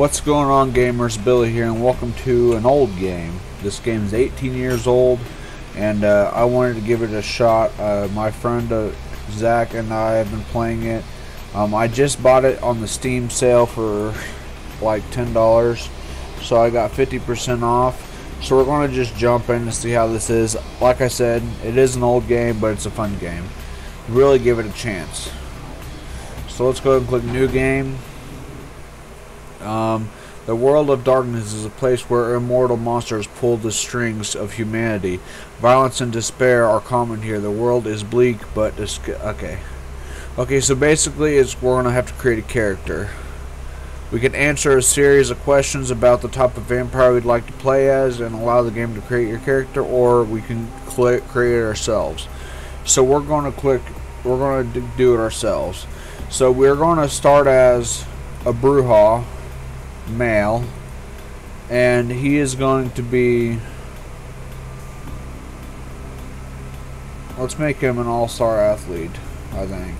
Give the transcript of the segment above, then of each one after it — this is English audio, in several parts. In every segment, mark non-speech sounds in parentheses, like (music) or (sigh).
What's going on gamers, Billy here and welcome to an old game. This game is 18 years old and uh, I wanted to give it a shot. Uh, my friend uh, Zach and I have been playing it. Um, I just bought it on the Steam sale for like $10 so I got 50% off. So we're going to just jump in and see how this is. Like I said, it is an old game but it's a fun game. Really give it a chance. So let's go ahead and click new game. Um, the world of darkness is a place where immortal monsters pull the strings of humanity. Violence and despair are common here. The world is bleak, but okay. Okay, so basically, it's we're gonna have to create a character. We can answer a series of questions about the type of vampire we'd like to play as, and allow the game to create your character, or we can click create it ourselves. So we're gonna click. We're gonna do it ourselves. So we're gonna start as a Brujah male and he is going to be let's make him an all-star athlete I think.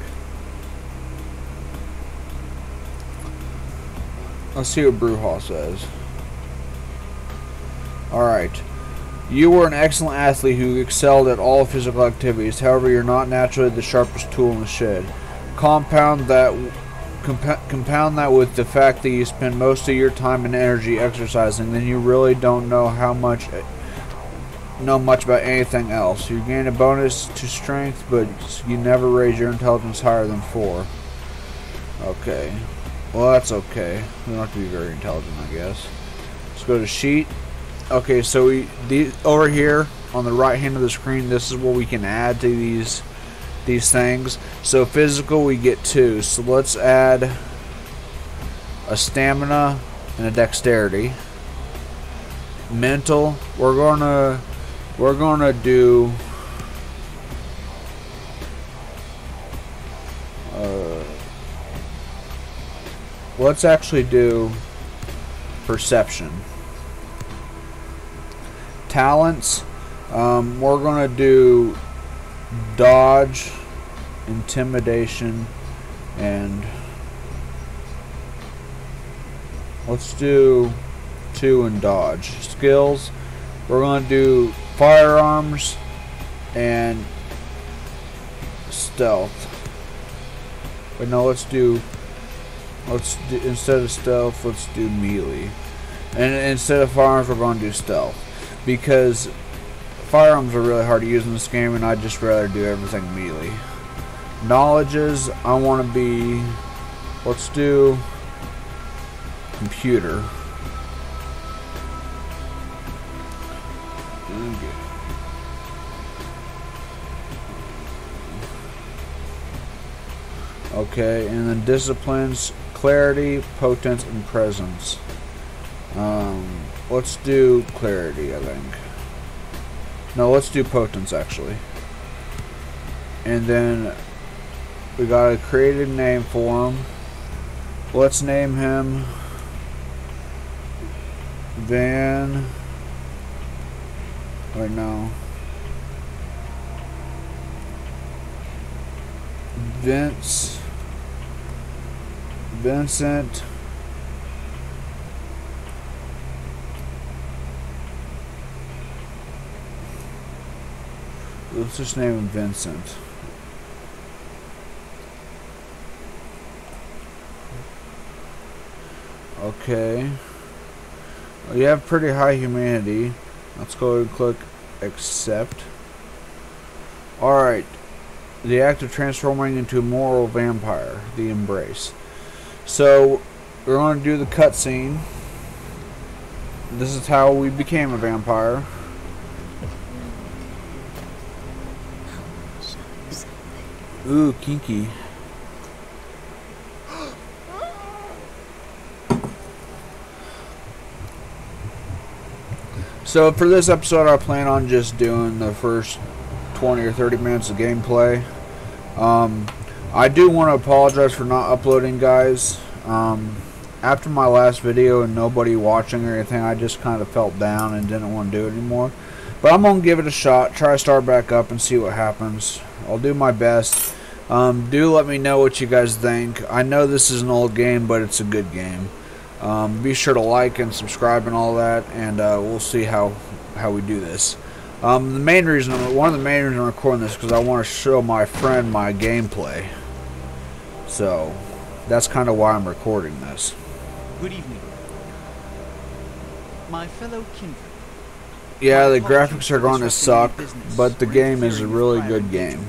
Let's see what Brujah says. Alright you were an excellent athlete who excelled at all physical activities. However you're not naturally the sharpest tool in the shed. Compound that comp compound that with the fact that you spend most of your time and energy exercising, then you really don't know how much know much about anything else. You gain a bonus to strength, but you never raise your intelligence higher than four. Okay. Well, that's okay. We don't have to be very intelligent, I guess. Let's go to sheet. Okay, so we the over here on the right hand of the screen, this is what we can add to these these things. So physical, we get two. So let's add a stamina and a dexterity. Mental, we're gonna we're gonna do. Uh, let's actually do perception. Talents, um, we're gonna do dodge, intimidation, and let's do two and dodge. Skills, we're going to do firearms and stealth. But no, let's do let's do, instead of stealth, let's do melee. And instead of firearms, we're going to do stealth because Firearms are really hard to use in this game, and I'd just rather do everything melee. Knowledges, I want to be... Let's do... Computer. Okay, and then disciplines, Celerity, potence, and presence. Um, let's do Celerity, I think. No, let's do potence actually. And then we got a created name for him. Let's name him Van. Right now. Vince. Vincent. Let's just name him Vincent. Okay. Well, you have pretty high humanity. Let's go ahead and click accept. Alright. The act of transforming into a moral vampire. The embrace. So, we're going to do the cutscene. This is how we became a vampire. Ooh, kinky. So for this episode, I plan on just doing the first 20 or 30 minutes of gameplay. Um, I do want to apologize for not uploading, guys. Um, after my last video and nobody watching or anything, I just kind of felt down and didn't want to do it anymore. But I'm going to give it a shot, try to start back up and see what happens. I'll do my best. Um, do let me know what you guys think. I know this is an old game, but it's a good game. Um, be sure to like and subscribe and all that, and uh, we'll see how how we do this. Um, the main reason, one of the main reasons I'm recording this, because I want to show my friend my gameplay. So, that's kind of why I'm recording this. Good evening. My fellow kindred. Yeah, the graphics are going to suck, but the game is a really good game.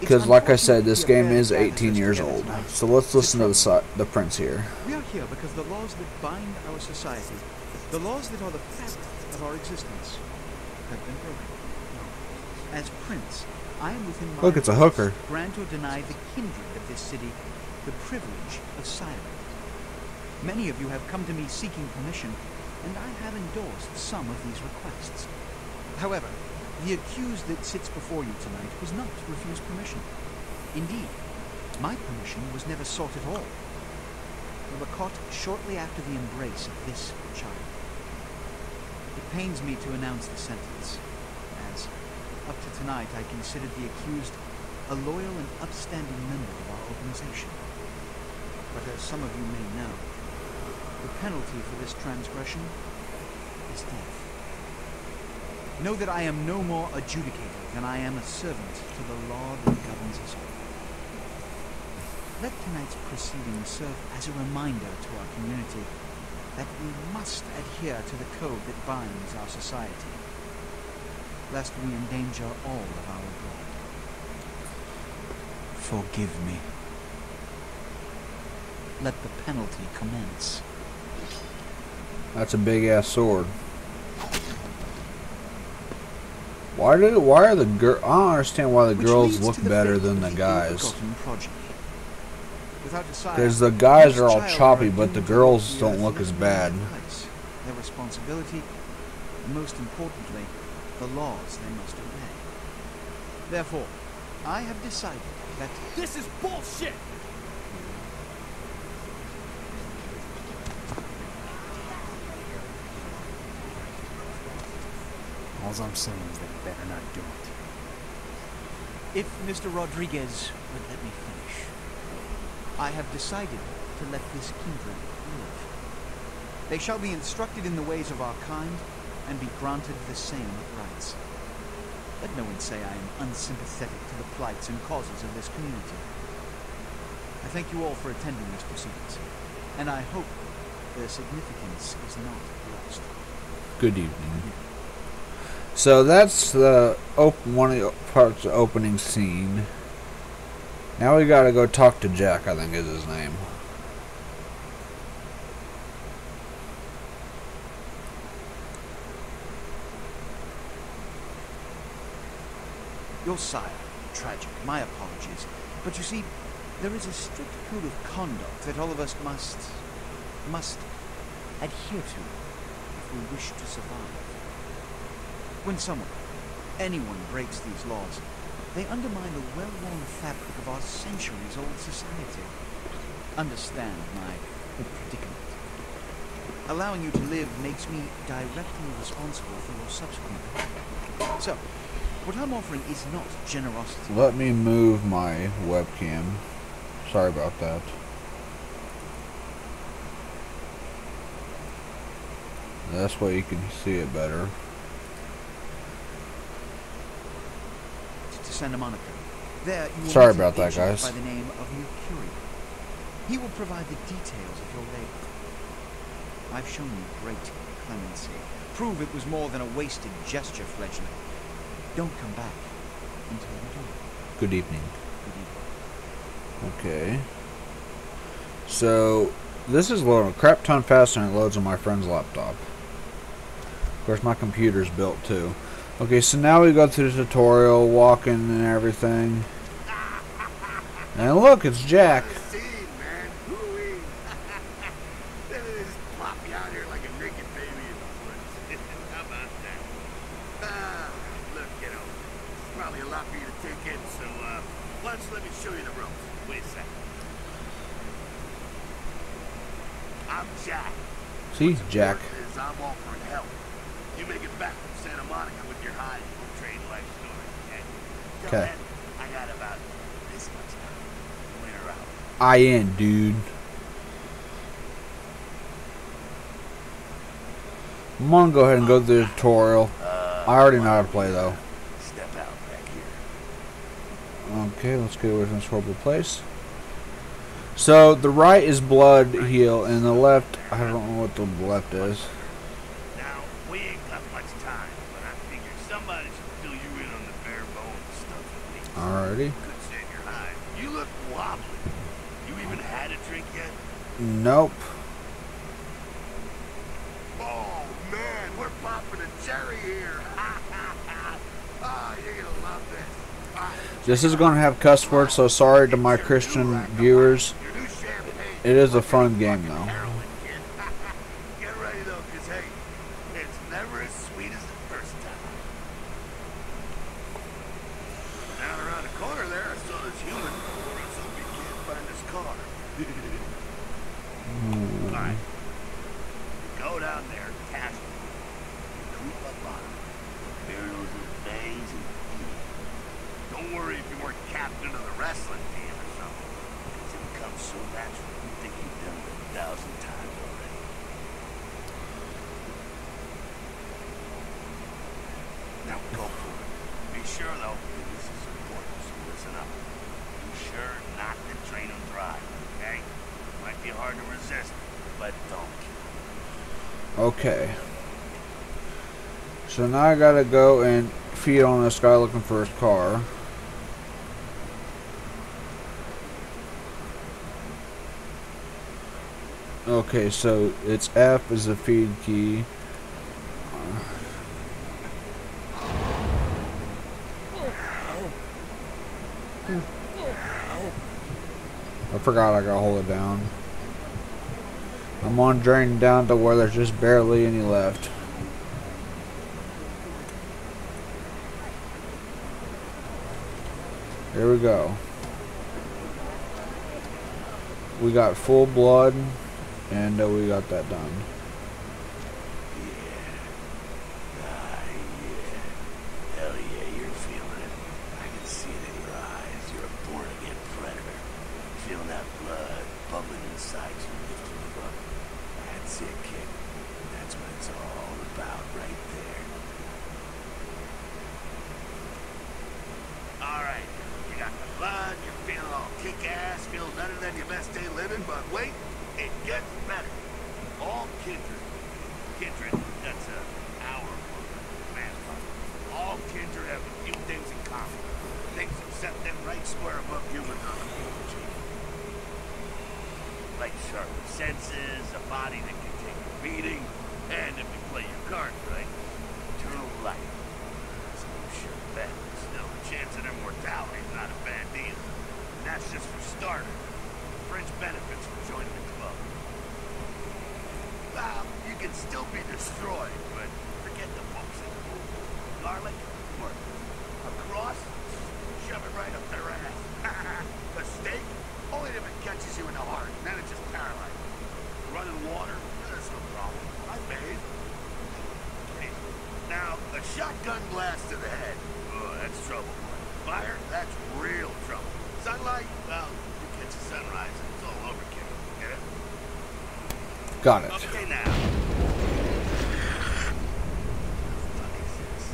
Because, like I said, this game is 18 years old. So let's listen to the, the prince here. We are here because the laws that bind our society, the laws that are the fabric of our existence, have been broken. As prince, I am within my Look, it's a hooker. grant or deny the kindred of this city the privilege of silence. Many of you have come to me seeking permission, and I have endorsed some of these requests. However, the accused that sits before you tonight was not refused permission. Indeed, my permission was never sought at all. We were caught shortly after the embrace of this child. It pains me to announce the sentence, as up to tonight I considered the accused a loyal and upstanding member of our organization. But as some of you may know, the penalty for this transgression is death. Know that I am no more adjudicator than I am a servant to the law that governs us all. Let tonight's proceedings serve as a reminder to our community that we must adhere to the code that binds our society, lest we endanger all of our blood. Forgive me. Let the penalty commence. That's a big ass sword. Why do why are the girl? I don't understand why the Which girls look the better than the guys. ill-begotten progeny. Without a sire, Because the guys are all choppy, but the girls don't look as bad. Their responsibility, most importantly, the laws they must obey. Therefore, I have decided that This is bullshit! All I'm saying is that you better not do it. if Mr. Rodriguez would let me finish, I have decided to let this kindred live. They shall be instructed in the ways of our kind and be granted the same rights. Let no one say I am unsympathetic to the plights and causes of this community. I thank you all for attending these proceedings, and I hope their significance is not lost. Good evening. So that's the one of the parts of the opening scene. Now we gotta go talk to Jack. I think is his name. Your sire, tragic, my apologies. But you see, there is a strict code of conduct that all of us must. must adhere to if we wish to survive. When someone, anyone breaks these laws, they undermine the well worn fabric of our centuries old society. Understand my predicament. Allowing you to live makes me directly responsible for your subsequent. So, what I'm offering is not generosity. Let me move my webcam. Sorry about that. That's way you can see it better. to Santa Monica. There you will Sorry about that, guys. By the name of Mercurio. He will provide the details of your labor. I've shown you great clemency. Prove it was more than a wasted gesture, fledgling. Don't come back until you do. Good evening. Good evening. Okay. So, this is loading a crap ton faster than it loads on my friend's laptop. Of course, my computer's built too. Okay, so now we go through the tutorial, walking and everything. And look, it's Jack. (laughs) (laughs) See, man. I IN, dude. I'm gonna go ahead and go to the tutorial. I already know how to play though. Okay, let's get away from this horrible place. So the right is blood heal, and the left I don't know what the left is. Now we ain't got much time, but I figure somebody should fill you in on the bare bones stuff. Alrighty. Nope. Oh man, we're popping a cherry here. (laughs) Ah, you're gonna love this. This is gonna have cuss words, so sorry to my Christian viewers. your new champagne. It is a fun game though. Heroin, kid. Get ready though, cause hey, it's never as sweet as the first time. Down around the corner there, I saw this human. Let's hope he can't find his car. Alright. Go down there, cash it. You creep up on him. Barrels and bangs and eat. Don't worry if you weren't captain of the wrestling team or something. Cause it comes so natural, you think you've done it a thousand times already. Now go for it. Be sure though, that this is important, so listen up. Be sure not to drain them dry, okay? Might be hard to resist, but don't. Okay. So now I gotta go and feed on this guy looking for his car. Okay, so it's F is the feed key. I forgot I gotta hold it down. I'm on drain down to where there's just barely any left. Here we go. We got full blood, and uh, we got that done. Ah, yeah. Hell yeah, you're feeling it. I can see it in your eyes. You're a born-again predator. Feeling that blood bubbling inside you, lifting you up. That's it, kid. That's what it's all about right there. All right, you got the blood. You're feeling all kick-ass. Feeling better than your best day living. But wait, it gets better. All kindred. Kindred, that's a our man. All kindred have a few things in common. Things that set them right square above human Like sharp senses, a body that can take a beating, and if you play your cards right, eternal life. So you sure bet. Still, the chance of immortality is not a bad deal. And that's just for starters. Fringe benefits from joining the club. Well, you can still be destroyed, but forget the books and rules. Garlic, work. A cross, shove it right up their ass. a steak, only if it catches you in the heart, then it just paralyzes. Running water, that's no problem. I bathe. Hey, Now, a shotgun blast to the head. Oh, that's trouble. Fire, that's real trouble. Sunlight, well, you catch a sunrise and it's all over, kid. Get it? Got it. Okay, now. Fuck is this?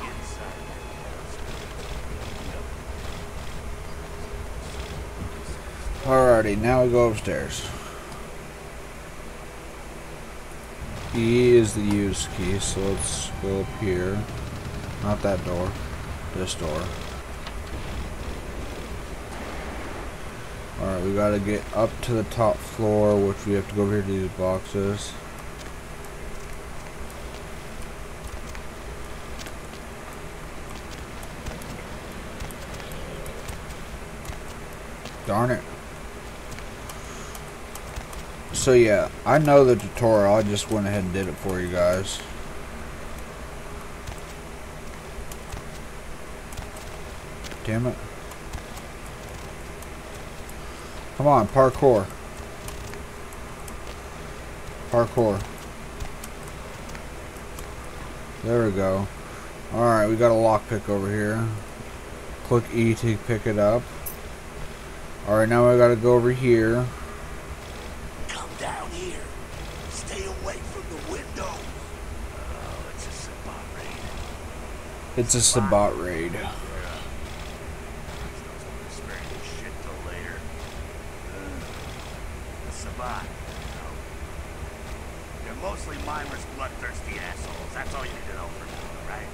Get inside Alrighty, now we go upstairs. E is the use key, so let's go up here. Not that door. This door. Alright, we gotta get up to the top floor, which we have to go over here to these boxes. Darn it. So yeah, I know the tutorial, I just went ahead and did it for you guys. Damn it. Come on, parkour. Parkour. There we go. Alright, we got a lockpick over here. Click E to pick it up. Alright, now I gotta go over here. Come down here. Stay away from the window. Oh, it's a Sabbat raid. It's a Sabbat raid. Mostly mindless, bloodthirsty assholes. That's all you need to know for now, right?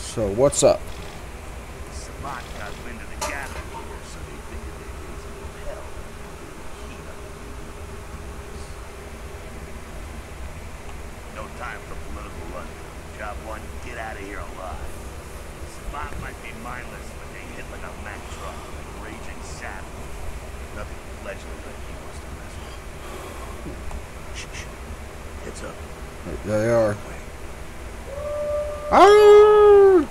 So what's up? The Sabbat got wind of the gathering here, so they figured they'd raise a little hell. Heat up the news. No time for political run. Job one, get out of here alive. The Sabbat might be mindless, but they hit like a Mack truck, like a raging savage. Nothing fledgling like he wants to mess with. Shh, shh. Heads up. There they are. Wait. Ah!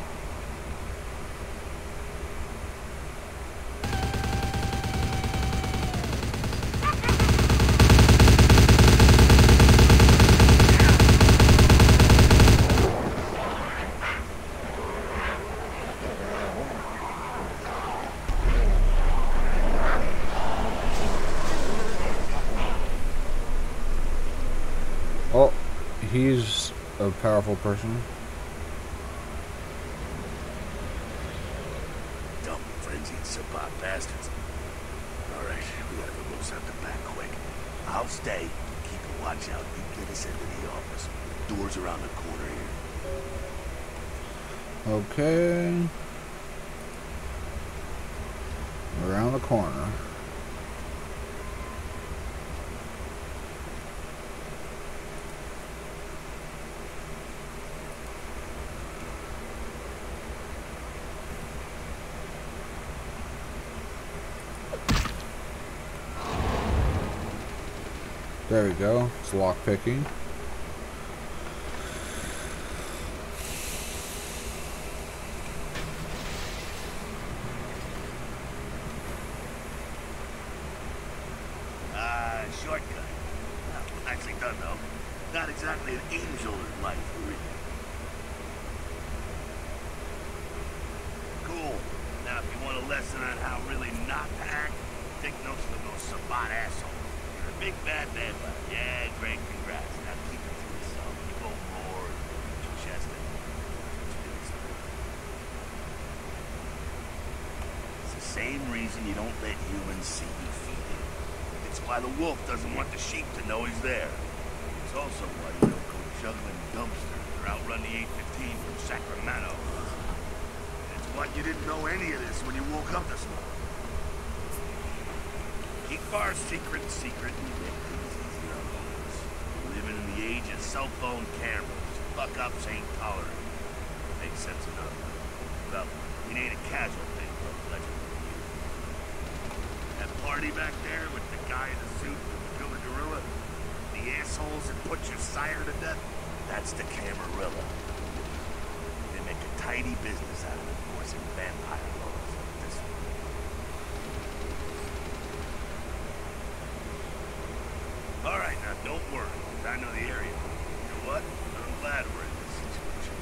Oh, he's a powerful person. Dumb, frenzied Sabbat bastards. Alright, we gotta go moose out the back quick. I'll stay. Keep a watch out. You get us into the office. Doors around the corner here. Okay. Around the corner. There we go. It's lock picking. Ah, shortcut. Done, though. Not exactly an angel in life. Cool. Now, if you want a lesson on how really not to act, take notes from those Sabbat assholes. Big bad man, yeah, great, congrats. Now keep it to yourself. You go roar and your chest. It's the same reason you don't let humans see you feeding. It's why the wolf doesn't want the sheep to know he's there. It's also why you don't go juggling dumpsters or outrun the 815 from Sacramento. It's why you didn't know any of this when you woke up this morning. Our secret secret. We're living in the age of cell phone cameras. Fuck-ups ain't tolerated. Makes sense enough. Well, it ain't a casual thing, legend for you. That party back there with the guy in the suit with the killer gorilla? The assholes that put your sire to death? That's the Camarilla. They make a tidy business out of enforcing vampire laws like this one. All right, now don't worry. 'cause I know the area. You know what? I'm glad we're in this situation.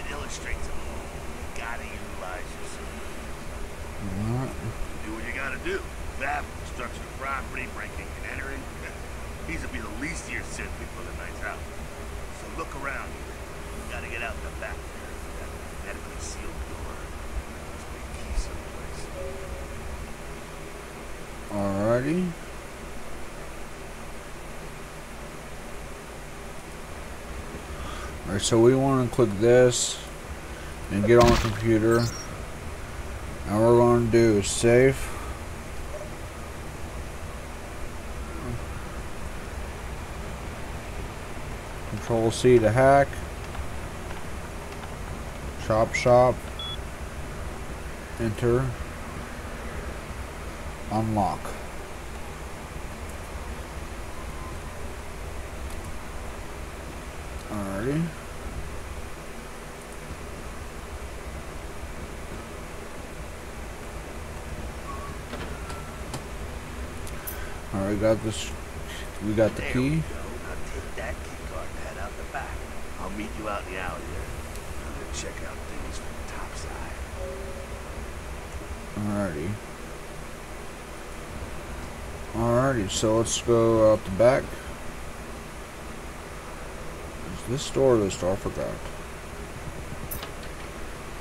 It illustrates it all. You gotta utilize your skills. Alright. Do what you gotta do. Theft, destruction of property, breaking and entering. These will be the least of your sin before the night's out. So look around. You gotta get out the back there. That medically sealed door. Be a key someplace. Alrighty. Alright, so we want to click this and get on the computer. And we're going to do safe. Control C to hack. Chop shop. Enter. Unlock. Alrighty. Alright, got this. We got the There key. we go. Take that key card and head out the back. I'll meet you out in the alley there. I'm gonna check out things from the top side. Alrighty. Alrighty, so let's go out the back. There's This door, this door, I forgot.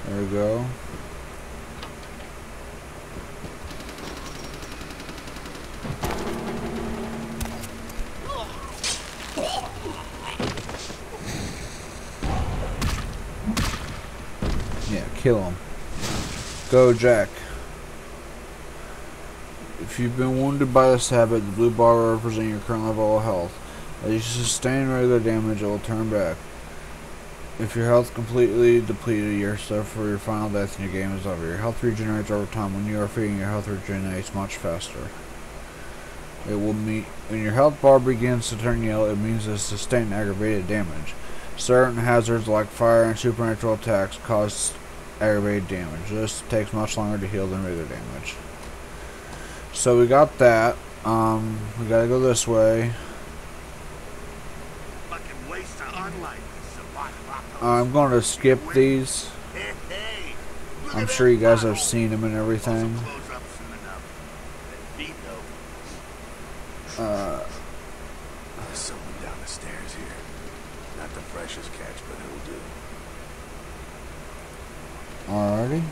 There we go. Yeah, kill him. Go, Jack. If you've been wounded by this habit, the blue bar will represent your current level of health. As you sustain regular damage, it will turn back. If your health completely depleted, your stuff for your final death and your game is over. Your health regenerates over time. When you are feeding, your health regenerates much faster. It will mean when your health bar begins to turn yellow, it means it's sustained aggravated damage. Certain hazards like fire and supernatural attacks cause aggravated damage. This takes much longer to heal than regular damage. So we got that. Um, we gotta go this way. Fucking waste of unlight. I'm going to skip these. Hey, hey. Look I'm sure you guys have seen them and everything. Also close up soon enough. That beat though. Uh, There's someone down the stairs here. Not the freshest catch, but he'll do. Alrighty.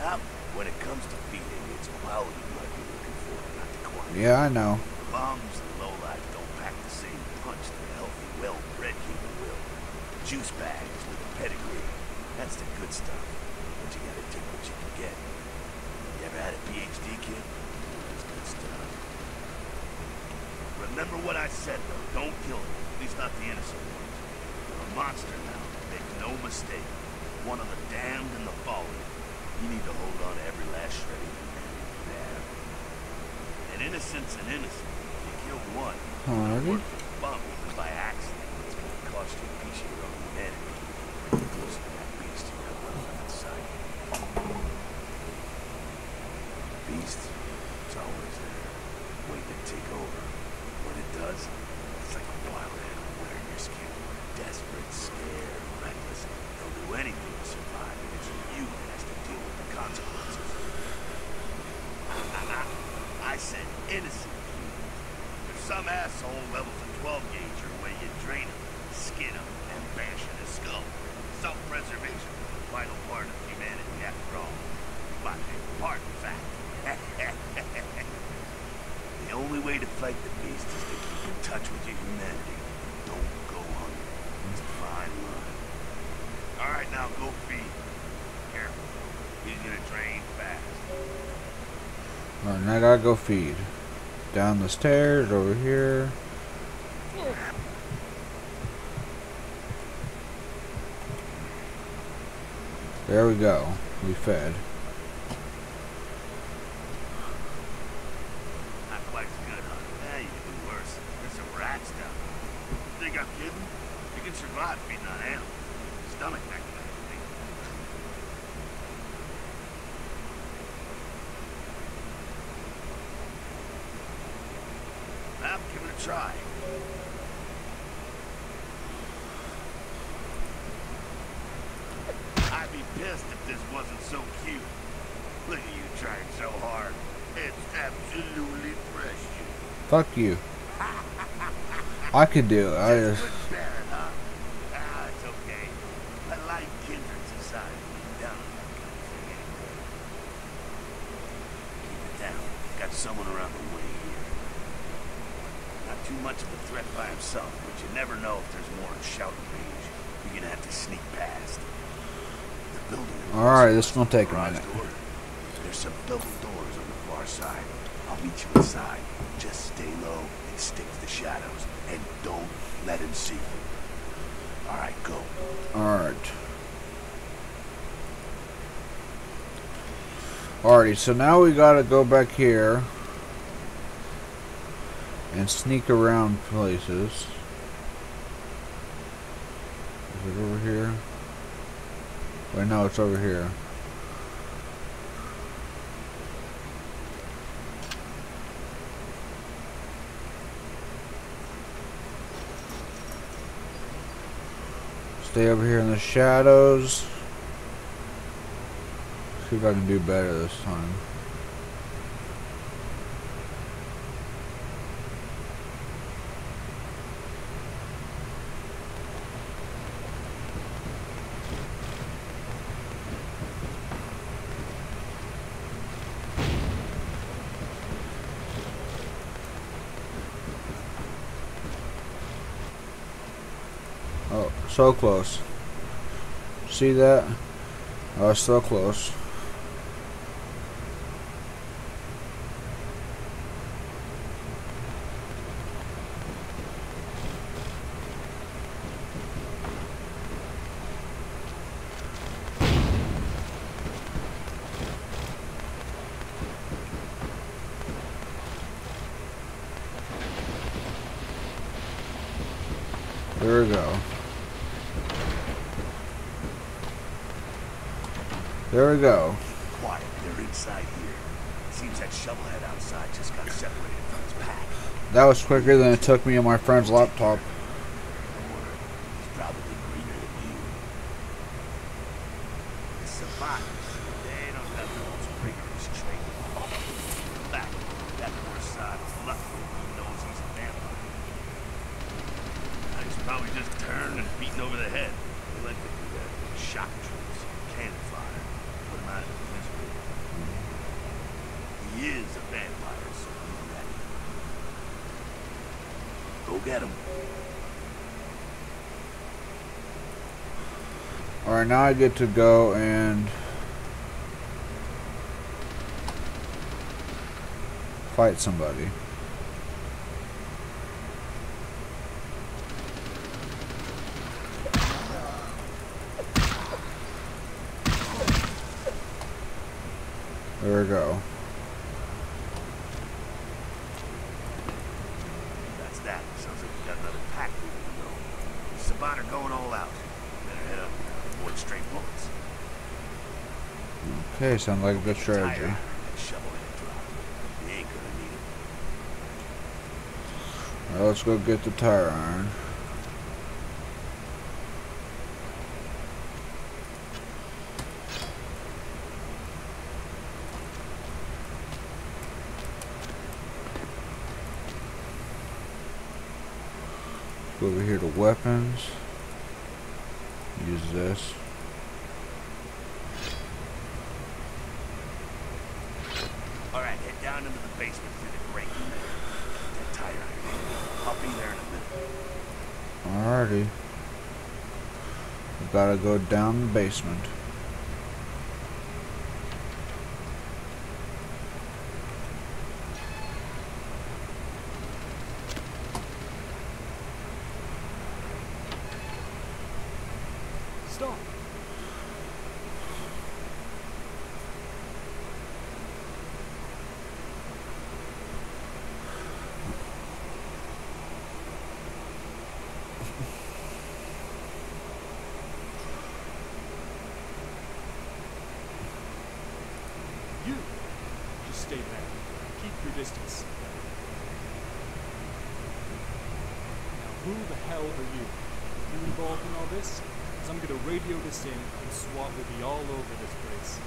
Now, when it comes to feeding, it's quality blood you're looking for, not the quantity. Yeah, I know. Bums and lowlife don't pack the same punch that a healthy, well-bred human will. Juice bags with a pedigree. That's the good stuff. But you gotta take what you can get. You ever had a PhD kid? That's good stuff. Remember what I said, though. Don't kill them. At least not the innocent ones. You're a monster now. Make no mistake. One of the damned and the fallen. You need to hold on to every last shred of humanity you have. And innocent's an innocent. You kill one, work the bump even by accident. It's gonna cost you a piece of your own humanity. Closer to that beast you have left inside. Beast, it's always there, waiting to take over. When it does, it's like a wild animal wearing your skin. Desperate, scared, reckless. They'll do anything to survive, and it's you that has to deal with the consequences. I said innocent. If some asshole levels a 12 gauge your way, you drain him, skin him, and bash in his skull. Self-preservation is a vital part of humanity after all. In fact. (laughs) the only way to fight the beast is to keep in touch with your humanity. Don't go hungry. It's a fine line. All right, now go feed. Careful. He's gonna drain fast. Alright, now I gotta go feed. Down the stairs, over here. There we go. We fed. Not quite as good, huh? Yeah, you can do worse. There's some rats down there. Think I'm kidding? You can survive feeding on animals. Stomach that kind of thing. Now, give it a try. I'd be pissed if this wasn't so cute. Look at you trying so hard. It's absolutely precious. Fuck you. I could do it. I just. Good Baron, huh? Ah, it's okay. I like kindred society down on that kind of thing anyway. Keep it down. Got someone around the way here. Not too much of a threat by himself, but you never know if there's more in shouting range. You're gonna have to sneak past. The building. Alright, this is gonna take a minute. door. There's some double doors on the far side. I'll meet you inside. Just stay low and stick to the shadows. And don't let him see you. Alright, go. Alright. Alrighty, so now we gotta go back here and sneak around places. Is it over here? Wait, no, it's over here. Stay over here in the shadows. See if I can do better this time. So close. See that? Oh, so close. There we go. There we go. Quiet, they're inside here. Seems that shovelhead outside just got separated from his pack. That was quicker than it took me on my friend's laptop. He's probably greener than you. The survivors, they don't have the most rigorous training. In fact, that poor sod is lucky he knows he's a vampire. He's probably just turned and beaten over the head. They like to do that with shock troops, cannon fire, put him out of his misery. He is a vampire, so he's ready. Go get him. Alright, now I get to go and fight somebody. There we go. That's that. Sounds like we got another pack moving to go. Sabbat are going all out. Better head up and avoid stray bullets. Okay, sounds like a good strategy. Well, let's go get the tire iron. Go over here to weapons. Use this. All right, head down into the basement through the grate. That tire iron. I'll be there in a minute. Alrighty. We gotta go down the basement. Stop! You! Just stay back. Keep your distance. Now who the hell are you? You involved in all this? Because I'm gonna radio this in and SWAT will be all over this place.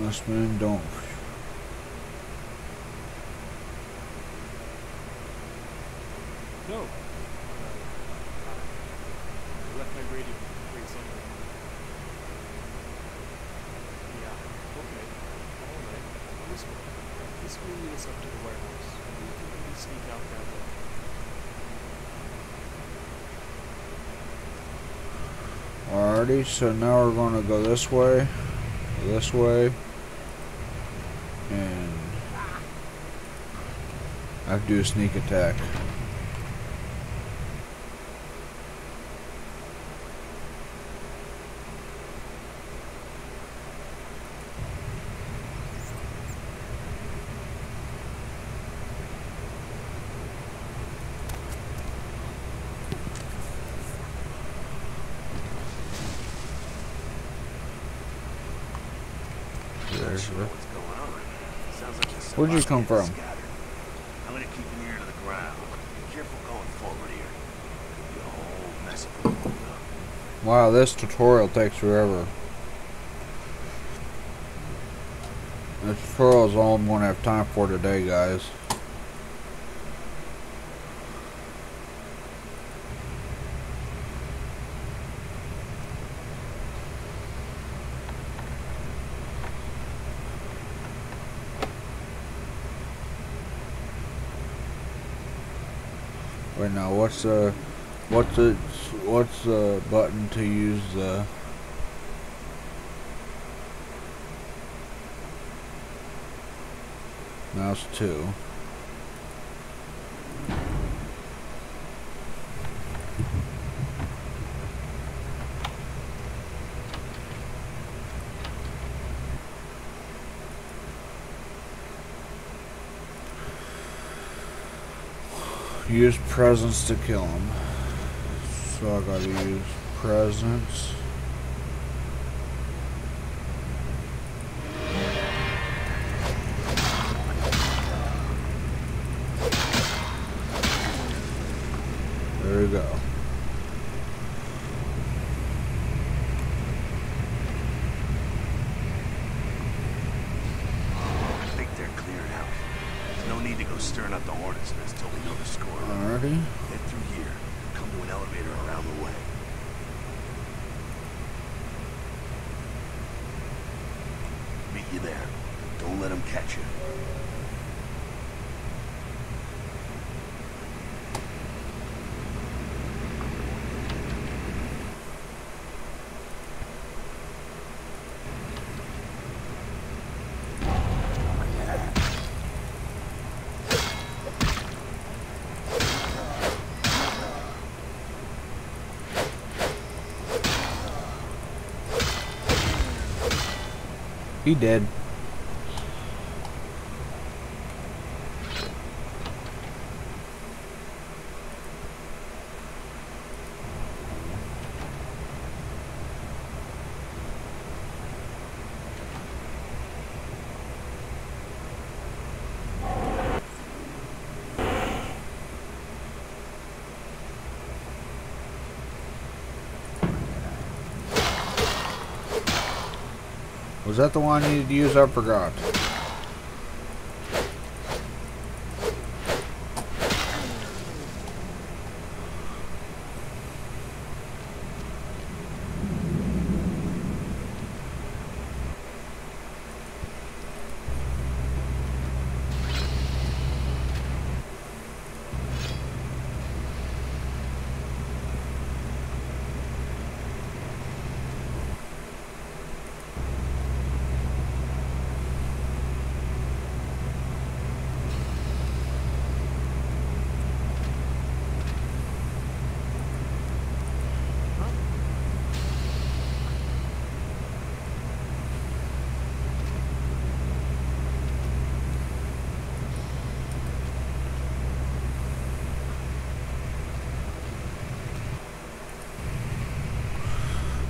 Mustman, don't. so now we're going to go this way, this way, and I do a sneak attack. Where'd you come from? I'm gonna keep an ear to the ground. Be careful going forward here. A whole mess of. Wow, this tutorial takes forever. The tutorial is all I'm gonna have time for today, guys. Wait, now what's uh, the what's the button to use the mouse two? Use presence to kill him. So I gotta use presence. There we go. I think they're cleared out. There's no need to go stirring up the hornet's nest till we know the score. Alrighty. Head through here. Come to an elevator around the way. Meet you there. Don't let them catch you. He did. Was that the one I needed to use? I forgot.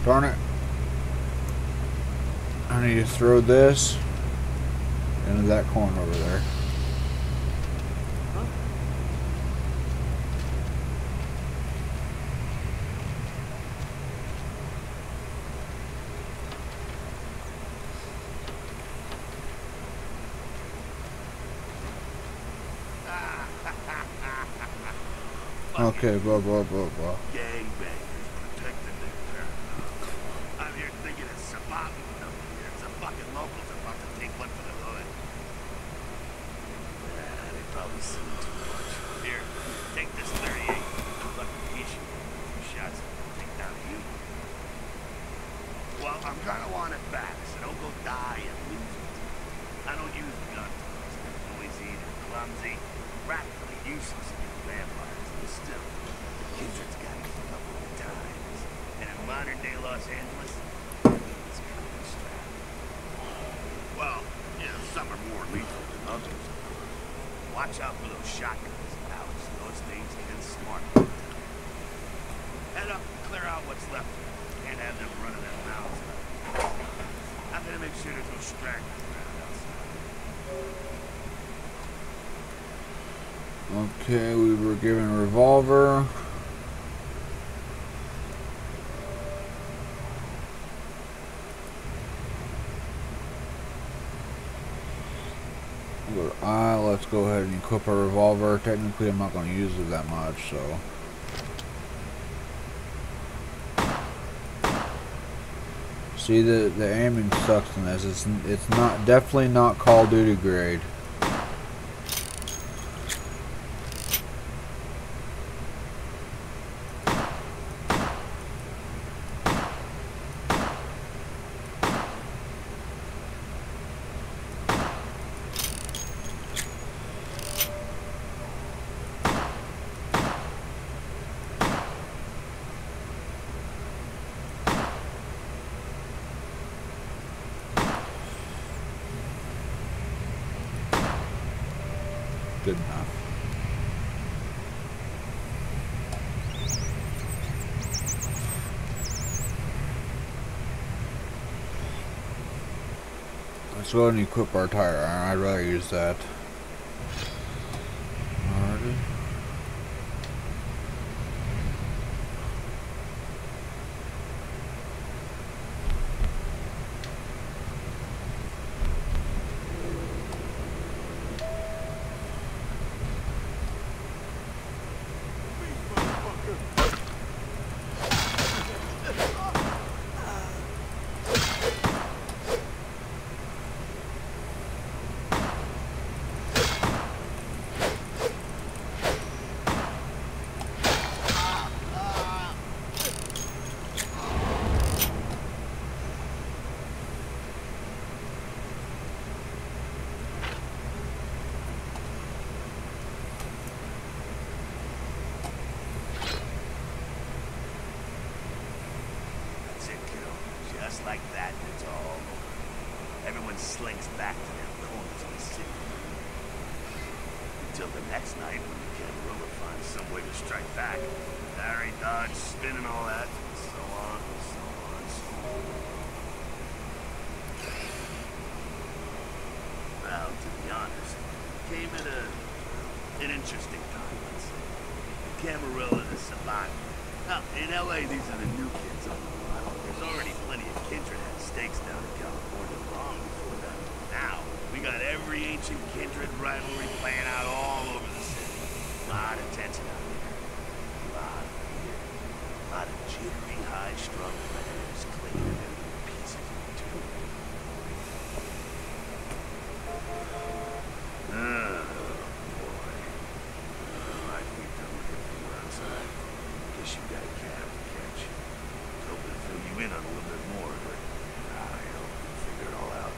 Darn it. I need to throw this into that corn over there. (laughs) Okay, blah, blah, blah, blah. Gangbangers protecting their paradise. I'm here thinking it's Sabaton up here. Some fucking locals are about to take one for the hood. Yeah, they probably seen too much. Here, take this 38. Fucking piece you. Two shots and take down you. Well, I'm gonna want it back, so don't go die and lose it. I don't use guns. They're noisy, they're clumsy, practically useless against vampires. But still, Kindred's got me a couple of times. And in modern day Los Angeles, it's kind of strap. Well, yeah, some are more lethal than others. Watch out for those shotguns. Ouch, those things can smart. Head up and clear out what's left. Can't have them running their mouths. I'm gonna make sure there's no stragglers around outside. Okay, we were given a revolver. To let's go ahead and equip our revolver. Technically, I'm not going to use it that much, so. See, the, the aiming sucks in this. It's, it's not, definitely not Call Duty grade. Let's go and equip our tire. I'd rather use that. Alrighty. That's it, kiddo. Just like that, it's all over. Everyone slinks back to their corners of the city. Until the next night when the Camarilla finds some way to strike back. Harry, dodge, spin and all that, and so on and so on and so on. Well, to be honest, came at a an interesting time, let's say. The Camarilla, the Sabbat. Now, LA, these are the new kids on the block. There's already plenty of kindred had stakes down in California long before that. Now, we got every ancient kindred rivalry playing out all over the city. A lot of tension out there. A lot of fear. A lot of jittery, high-strung players clinging to their little pieces of the tube. Ah, boy. I think I'm looking for you outside. Guess you got a cab to catch. Was hoping to fill you in on a little bit more, but I hope you figure it all out.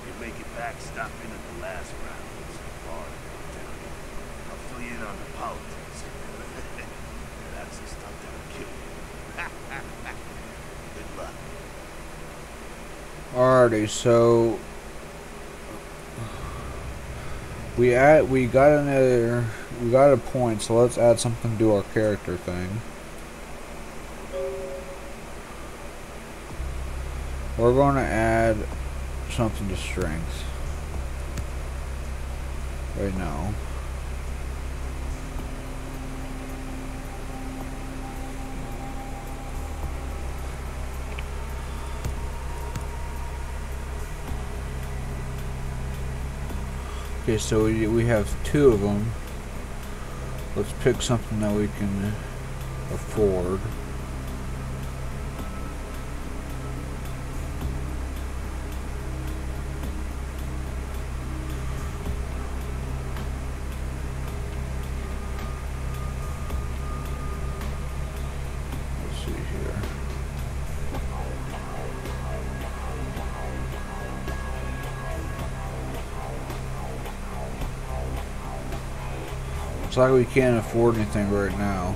If you make it back, stop in at the last round. It's a bar down here. I'll fill you in on the politics. That's the stuff that'll kill you. Good luck. Alrighty, so we add we got another we got a point, so let's add something to our character thing. We're going to add something to strength. Right now. Okay, so we, we have two of them. Let's pick something that we can uh, afford. Like we can't afford anything right now.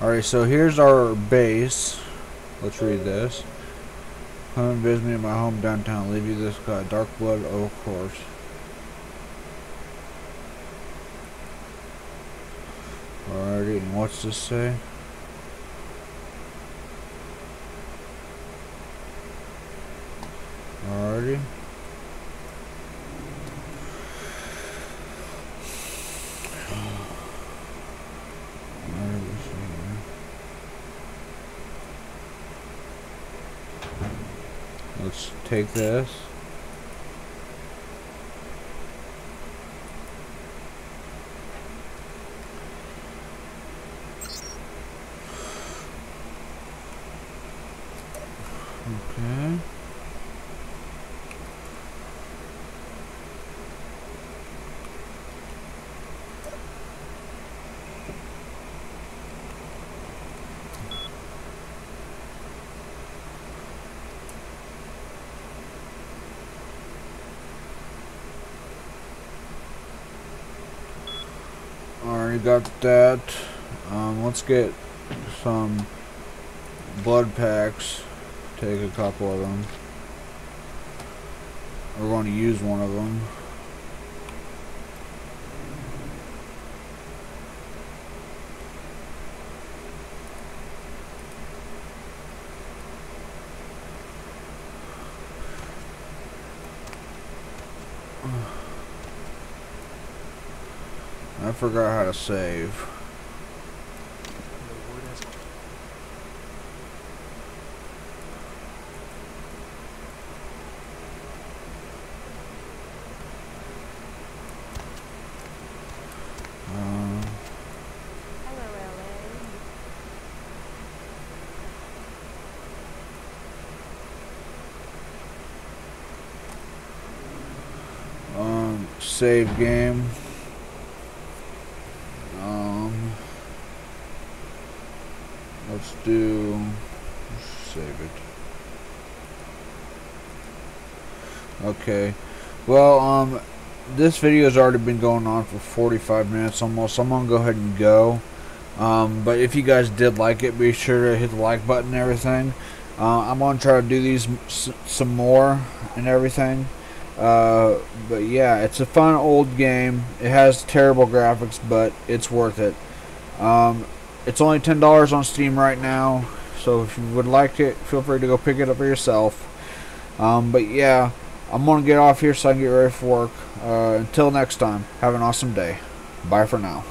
Alright, so here's our base. Let's read this. Come and visit me at my home downtown. Leave you this guy. Dark blood, of course. Alrighty, and what's this say? Alrighty. Let's take this. Okay. Already got that. Um, let's get some blood packs. Take a couple of them. We're going to use one of them. I forgot how to save. No word as Um, Hello, LA. um, save game. Um, let's do save it. Okay. Well, um, this video has already been going on for 45 minutes almost. So I'm gonna go ahead and go. Um, but if you guys did like it, be sure to hit the like button and everything. Uh, I'm gonna try to do these some more and everything. Uh, but yeah, it's a fun old game. It has terrible graphics, but it's worth it. Um, it's only ten dollars on Steam right now, so if you would like it, feel free to go pick it up for yourself. Um, but yeah, I'm gonna get off here so I can get ready for work. Uh, until next time, have an awesome day. Bye for now.